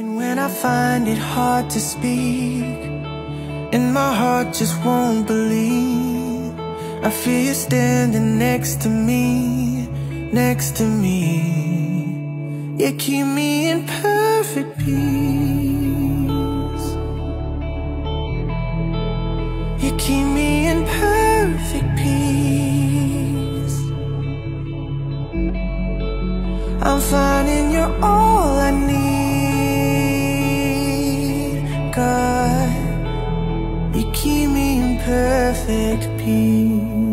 And when I find it hard to speak And my heart just won't believe I feel you standing next to me Next to me. You keep me in perfect peace. You keep me in perfect peace. I'm finding you're all God, you keep me in perfect peace.